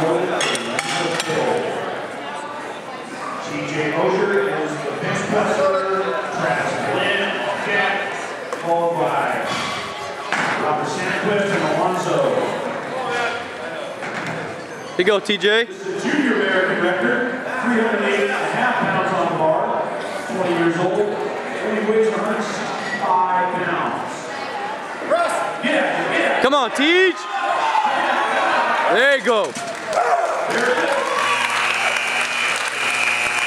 TJ Moser is the bench presser. Travis Robert and Here you go, TJ. This is a junior American record, 308 and a half pounds on the bar, 20 years old, and he weighs 105 pounds. Russ! Get get. Come on, Teach! There you go. There it is.